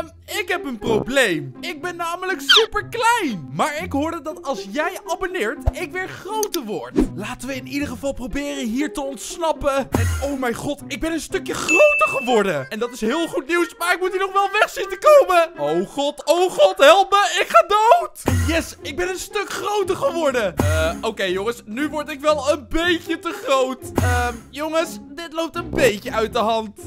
Ehm, ik heb een probleem. Ik ben namelijk super klein. Maar ik hoorde dat als jij abonneert, ik weer groter word. Laten we in ieder geval proberen hier te ontsnappen. En oh mijn god, ik ben een stukje groter geworden. En dat is heel goed nieuws, maar ik moet hier nog wel weg zien te komen. Oh god, oh god, help me. Ik ga dood. Yes, ik ben een stuk groter geworden. Eh, oké jongens, nu word ik wel een beetje te groot. Ehm, jongens, dit loopt een beetje uit de hand.